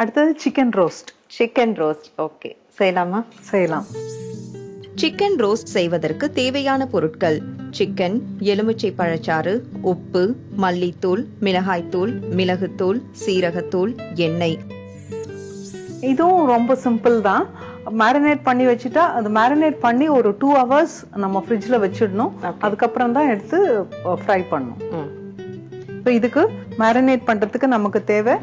அடுத்தது chicken roast chicken roast okay செய்யலாமா? செய்யலாம். சிக்கன் ரோஸ்ட் செய்வதற்கு தேவையான பொருட்கள் சிக்கன் எலுமிச்சை பழச்சாறு உப்பு மல்லித்தூள் மிளகாய்த்தூள் மிளகுத்தூள் சீரகத்தூள் எண்ணெய். இதுவும் ரொம்ப சிம்பிள் தான். மேரினேட் பண்ணி வச்சுட்டா அது மேரினேட் பண்ணி ஒரு டூ ஹவர்ஸ் நம்ம ஃப்ரிட்ஜில் வச்சிடணும். அதுக்கப்புறம் தான் எடுத்து ஃப்ரை பண்ணணும். இப்போ இதுக்கு மேரினேட் பண்றதுக்கு நமக்கு தேவை.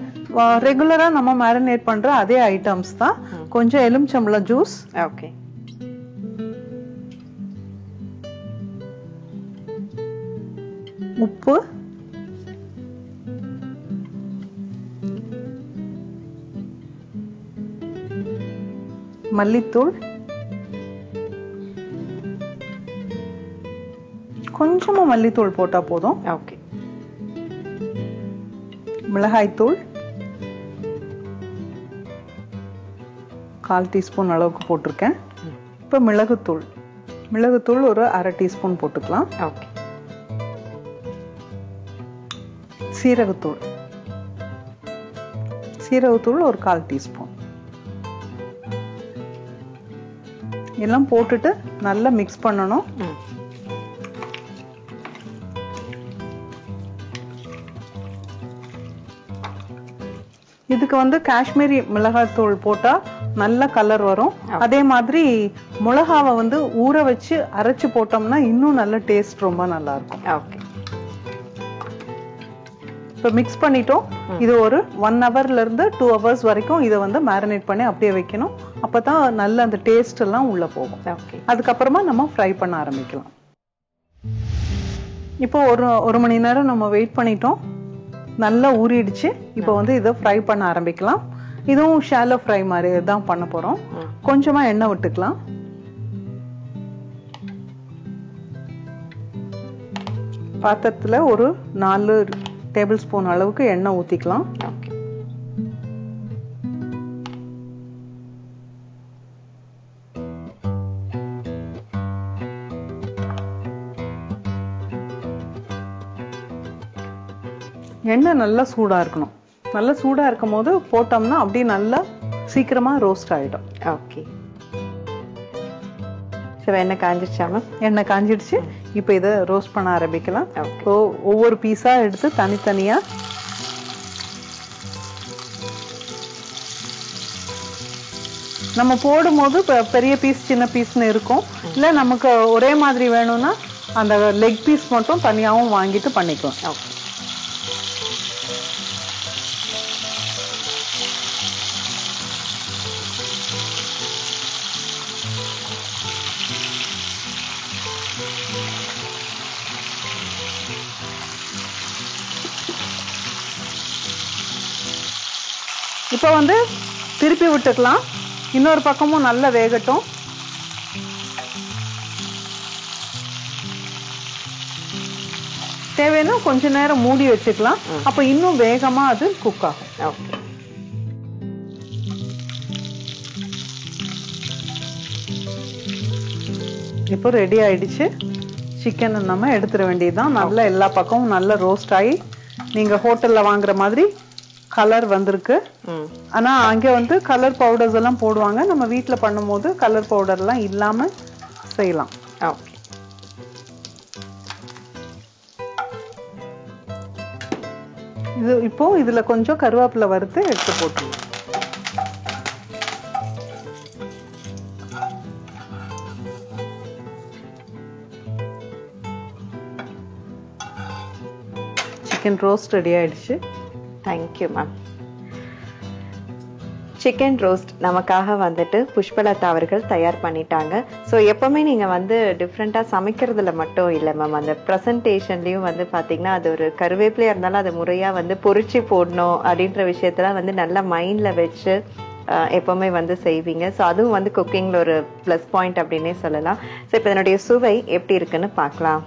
ரெகுலரா நம்ம மேரினேட் பண்ற அதே ஐட்டம்ஸ் தான். கொஞ்சம் எலுமிச்சம்பழம் ஜூஸ் ஓகே உப்பு. மல்லித்தூள். கொஞ்சமா மல்லித்தூள் போட்டா போதும். ஓகே மிளகாய்த்தூள் கால் டீஸ்பூன் அளவுக்கு போட்டிருக்கேன். இப்போ மிளகுத்தூள். மிளகுத்தூள் ஒரு அரை டீஸ்பூன் போட்டுக்கலாம். ஓகே. சீரகத்தூள். சீரகத்தூள் ஒரு கால் டீஸ்பூன். எல்லாம் போட்டுட்டு நல்லா மிக்ஸ் பண்ணணும். இதுக்கு வந்து காஷ்மீரி மிளகாய்த்தூள் போட்டா நல்ல கலர் வரும். அதே மாதிரி மிளகாவை வந்து ஊற வச்சு அரைச்சு போட்டோம்னா இன்னும் நல்ல டேஸ்ட் ரொம்ப நல்லா இருக்கும் ஓகே இப்போ மிக்ஸ் பண்ணிட்டோம். இது ஒரு ஒன் ஹவர்ல இருந்து டூ ஹவர்ஸ் வரைக்கும் இதை வந்து மேரினேட் பண்ணி அப்படியே வைக்கணும். அப்பதான் நல்ல அந்த டேஸ்ட் எல்லாம் உள்ள போகும். அதுக்கப்புறமா நம்ம ஃப்ரை பண்ண ஆரம்பிக்கலாம். இப்போ ஒரு ஒரு மணி நேரம் நம்ம வெயிட் பண்ணிட்டோம். நல்லா ஊறிடுச்சு. இப்போ வந்து இதை ஃப்ரை பண்ண ஆரம்பிக்கலாம். இதுவும் ஷாலோ ஃப்ரை மாதிரி தான் பண்ண போறோம். கொஞ்சமா எண்ணெய் விட்டுக்கலாம். பாத்திரத்துல ஒரு நாலு டேபிள் ஸ்பூன் அளவுக்கு எண்ணெய் ஊத்திக்கலாம். எண்ணெய் நல்லா சூடா இருக்கணும். நல்லா சூடா இருக்கும் போது போட்டோம்னா அப்படியே நல்லா சீக்கிரமா ரோஸ்ட் ஆயிடும். ஓகே. சரி என்ன காஞ்சிருச்சா மேம் எண்ணெய் காஞ்சிடுச்சு இப்போ இதை ரோஸ்ட் பண்ண ஆரம்பிக்கலாம். இப்போ ஒவ்வொரு பீஸா எடுத்து தனித்தனியா நம்ம போடும்போது பெரிய பீஸ் சின்ன பீஸ்னு இருக்கும். இல்ல நமக்கு ஒரே மாதிரி வேணும்னா அந்த லெக் பீஸ் மட்டும் தனியாவும் வாங்கிட்டு பண்ணிக்கலாம். ஓகே. இப்போ வந்து திருப்பி விட்டுக்கலாம். இன்னொரு பக்கமும் நல்லா வேகட்டும். தேவைன்னா கொஞ்ச நேரம் மூடி வச்சுக்கலாம். அப்ப இன்னும் வேகமா அது குக் ஆகும். இப்போ ரெடி ஆயிடுச்சு. சிக்கன் நம்ம எடுத்துட வேண்டியதுதான். நல்லா எல்லா பக்கமும் நல்லா ரோஸ்ட் ஆகி நீங்க ஹோட்டல்ல வாங்குற மாதிரி கலர் வந்திருக்கு. ஆனா அங்க வந்து கலர் பவுடர்ஸ் எல்லாம் போடுவாங்க. நம்ம வீட்ல பண்ணும்போது கலர் பவுடர் எல்லாம் இல்லாம செய்யலாம். ஓகே. இது இப்போ இதுல கொஞ்சம் கருவேப்பிலை வறுத்து எடுத்து போட்டுருவோம். சிக்கன் ரோஸ்ட் ரெடி ஆயிடுச்சு. Thank you ma'am chicken roast நமக்காக வந்துட்டு புஷ்பலதா அவர்கள் தயார் பண்ணிட்டாங்க. ஸோ எப்பவுமே நீங்கள் வந்து டிஃப்ரெண்ட்டாக சமைக்கிறதுல மட்டும் இல்லை மேம் அந்த ப்ரெசன்டேஷன்லேயும் வந்து பார்த்தீங்கன்னா அது ஒரு கருவேப்பிலையாக இருந்தாலும் அதை முறையாக வந்து பொறிச்சு போடணும் அப்படின்ற விஷயத்தெல்லாம் வந்து நல்லா மைண்டில் வச்சு அஹ், எப்பவுமே வந்து செய்வீங்க. ஸோ அதுவும் வந்து குக்கிங்கில் ஒரு ப்ளஸ் பாயிண்ட் அப்படின்னே சொல்லலாம். ஸோ இப்போ இதனுடைய சுவை எப்படி இருக்குன்னு பார்க்கலாம்.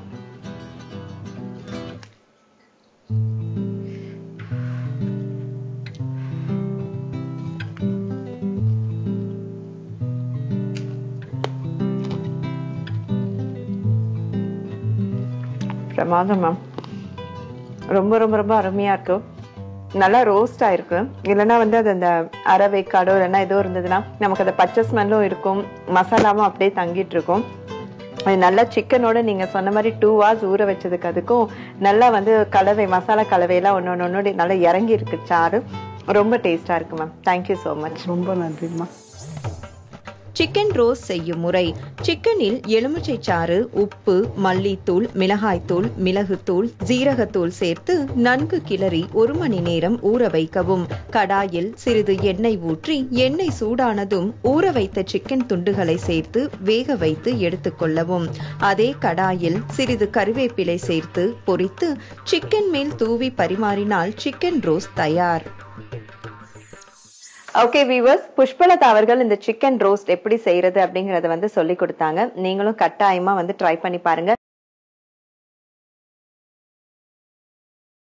பிரமாதம். மேம் ரொம்ப ரொம்ப ரொம்ப அருமையா இருக்கு. நல்லா ரோஸ்ட் ஆயிருக்கு. இல்லைன்னா வந்து அது அந்த அரவேக்காடோ இல்லைன்னா ஏதோ இருந்ததுன்னா நமக்கு அந்த பச்சை ஸ்மெல்லும் இருக்கும். மசாலாவும் அப்படியே தங்கிட்டு இருக்கும். அது நல்லா சிக்கனோட நீங்க சொன்ன மாதிரி டூ ஹவர்ஸ் ஊற வச்சதுக்கு அதுக்கும் நல்லா வந்து கலவை மசாலா கலவையெல்லாம் ஒன்று ஒன்று நல்லா இறங்கி இருக்கு சாறு. ரொம்ப டேஸ்டா இருக்கு மேம் தேங்க்யூ ஸோ மச் ரொம்ப நன்றிம்மா. சிக்கன் ரோஸ் செய்யும் முறை. சிக்கனில் எலுமிச்சை சாறு உப்பு மல்லித்தூள் மிளகாய்த்தூள் மிளகுத்தூள் ஜீரகத்தூள் சேர்த்து நன்கு கிளறி ஒரு மணி நேரம் ஊற வைக்கவும். கடாயில் சிறிது எண்ணெய் ஊற்றி எண்ணெய் சூடானதும் ஊற வைத்த சிக்கன் துண்டுகளை சேர்த்து வேக வைத்து எடுத்துக்கொள்ளவும் அதே கடாயில் சிறிது கருவேப்பிலை சேர்த்து பொரித்து சிக்கன் மேல் தூவி பரிமாறினால் சிக்கன் ரோஸ் தயார். ஓகே வீவர்ஸ் புஷ்பலதா அவர்கள் இந்த சிக்கன் ரோஸ்ட் எப்படி செய்யறது அப்படிங்கறத வந்து சொல்லி கொடுத்தாங்க. நீங்களும் கட்டாயமா வந்து ட்ரை பண்ணி பாருங்க.